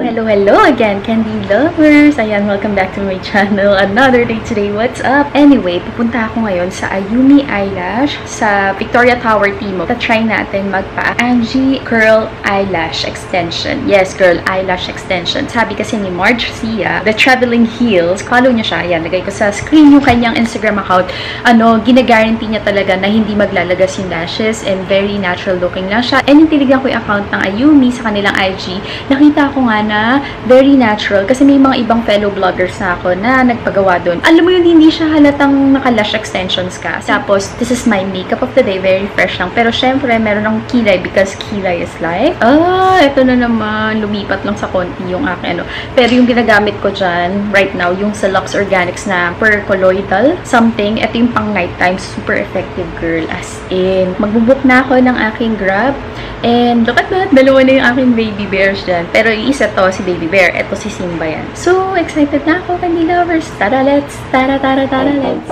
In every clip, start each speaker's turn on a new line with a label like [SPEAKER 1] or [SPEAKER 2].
[SPEAKER 1] hello, hello again, Candy Lovers! Ayan, welcome back to my channel. Another day today, what's up? Anyway, pupunta ako ngayon sa Ayumi Eyelash sa Victoria Tower Timog. Ta-try natin magpa Angie Curl Eyelash Extension. Yes, Curl Eyelash Extension. Sabi kasi ni Marge Sia, The Traveling Heels, follow niyo siya. Ayan, lagay ko sa screen yung kanyang Instagram account. Ano, ginaguarantee niya talaga na hindi maglalagas yung lashes and very natural looking lang siya. And yung tinignan ko yung account ng Ayumi sa kanilang IG, nakita ko nga na very natural kasi may mga ibang fellow vloggers na ako na nagpagawa doon. Alam mo yun, hindi siya halatang naka-lash extensions ka. Tapos, this is my makeup of the day. Very fresh lang. Pero syempre, meron akong kilay because kilay is life. Ah, ito na naman. Lumipat lang sa konti yung akin. Ano. Pero yung ginagamit ko dyan, right now, yung sa Lux Organics na percolloidal something. Ito yung pang nighttime. Super effective, girl. As in. Magbubook na ako ng aking Grab. And look at that, dalawa na yung aking baby bears dyan. Pero isa to si baby bear, ito si Simba yan. So, excited na ako, candy lovers. Tara, let's! Tara, tara, tara, let's!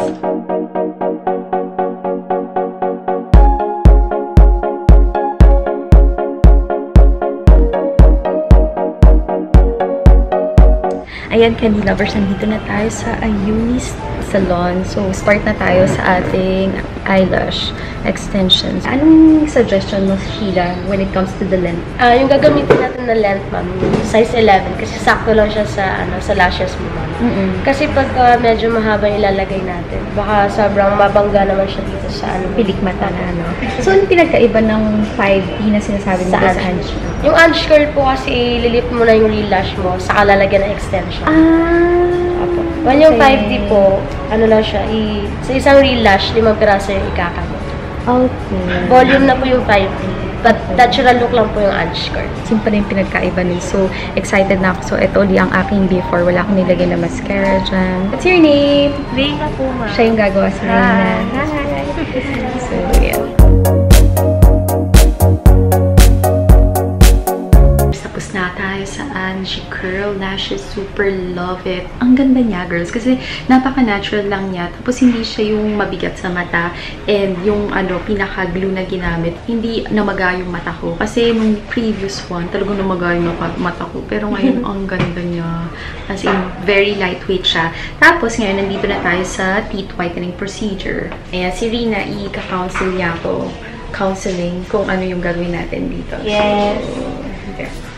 [SPEAKER 1] Ayan, candy lovers, nandito na tayo sa Ayunis Salon. So, start na tayo sa ating eyelash extensions. Anong suggestion mo, Sheila, when it comes to the length?
[SPEAKER 2] Ah, yung gagamitin natin na length, ma'am, size 11 kasi sakto lang siya sa ano sa lashes mo, ma'am.
[SPEAKER 1] Mm-mm.
[SPEAKER 2] Kasi pagka medyo mahaba ilalagay natin, baka sobrang mabangga naman siya dito sa ano.
[SPEAKER 1] Pilik mata na, ano? So, ano pinagkaiba ng 5D na sinasabi mo
[SPEAKER 2] Sa
[SPEAKER 1] sa
[SPEAKER 2] Ange. Yung Ange curl po kasi ililip mo na yung lash mo, saka lalagyan ng extension.
[SPEAKER 1] Ah,
[SPEAKER 2] Apo. Yung
[SPEAKER 1] okay.
[SPEAKER 2] 5D po, ano lang siya, i, sa isang real lash, limang piraso yung ikakamot.
[SPEAKER 1] Okay.
[SPEAKER 2] Volume na po yung 5D, but natural look lang po yung curl.
[SPEAKER 1] Yun pala yung pinagkaiba nun. So, excited na ako. So, ito ulit ang aking before. Wala akong nilagay na mascara dyan. What's your name?
[SPEAKER 2] Reina po, ma'am.
[SPEAKER 1] Siya yung gagawa sa Reina.
[SPEAKER 2] Hi.
[SPEAKER 1] So, sa Angie Curl Lashes. Super love it. Ang ganda niya, girls. Kasi napaka-natural lang niya. Tapos hindi siya yung mabigat sa mata. And yung ano, pinaka-glue na ginamit, hindi namaga yung mata ko. Kasi nung previous one, talagang namaga yung mata- ko. Pero ngayon, ang ganda niya. As in, very lightweight siya. Tapos ngayon, nandito na tayo sa teeth whitening procedure. Ayan, si Rina, i-counsel niya ako counseling kung ano yung gagawin natin dito.
[SPEAKER 2] Yes.
[SPEAKER 1] So, okay.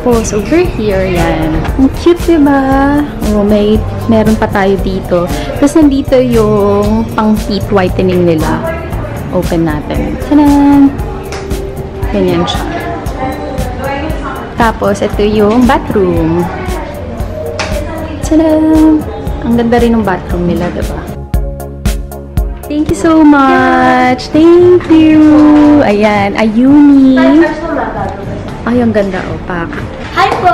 [SPEAKER 1] Tapos, over here, yan. Ang cute, diba? Oh, may, meron pa tayo dito. Tapos, nandito yung pang teeth whitening nila. Open natin. Tanan! Ganyan siya. Tapos, ito yung bathroom. Tanan! Ang ganda rin ng bathroom nila, diba? Thank you so much! Thank you! Ayan, Ayumi. Ay, ang ganda, oh, pak.
[SPEAKER 2] Hi po!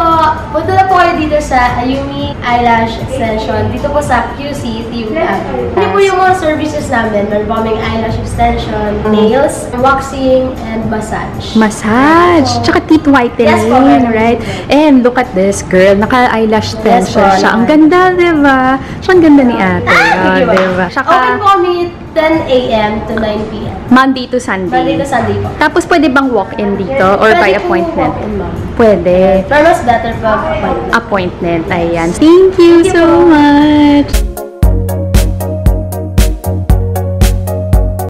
[SPEAKER 2] Punta na po kayo dito sa Ayumi Eyelash Extension. Dito po sa QC, TUF. Ano po yung mga services namin? Meron po kaming eyelash extension, nails, waxing, and massage.
[SPEAKER 1] Massage! Tsaka teeth whitening,
[SPEAKER 2] Yes po, meron
[SPEAKER 1] right? And look at this, girl. Naka-eyelash
[SPEAKER 2] Yes
[SPEAKER 1] extension
[SPEAKER 2] po,
[SPEAKER 1] siya. Ang
[SPEAKER 2] naman.
[SPEAKER 1] ganda, di ba? Siya ang ganda ni ate. Ah,
[SPEAKER 2] thank you,
[SPEAKER 1] di
[SPEAKER 2] ma'am.
[SPEAKER 1] ba? Tsaka,
[SPEAKER 2] Open po kami 10 a.m. to 9 p.m.
[SPEAKER 1] Monday to Sunday.
[SPEAKER 2] Monday to Sunday po.
[SPEAKER 1] Tapos, pwede bang walk-in dito? Or
[SPEAKER 2] Pwede
[SPEAKER 1] by
[SPEAKER 2] po
[SPEAKER 1] appointment?
[SPEAKER 2] walk-in, ma'am.
[SPEAKER 1] Pwede.
[SPEAKER 2] Pero mas better pag appointment.
[SPEAKER 1] Appointment, ayan. Thank you
[SPEAKER 2] Thank you
[SPEAKER 1] so
[SPEAKER 2] po.
[SPEAKER 1] much!